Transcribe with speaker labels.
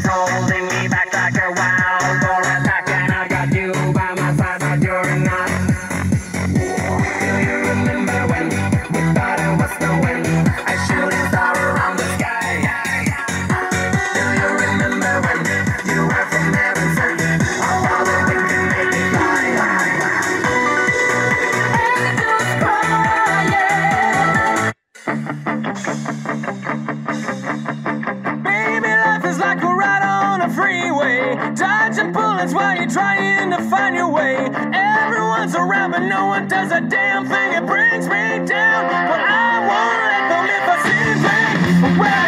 Speaker 1: zone. like we're ride on a freeway. Dodging bullets while you're trying to find your way. Everyone's around, but no one does a damn thing. It brings me down, but I won't let them live us in vain.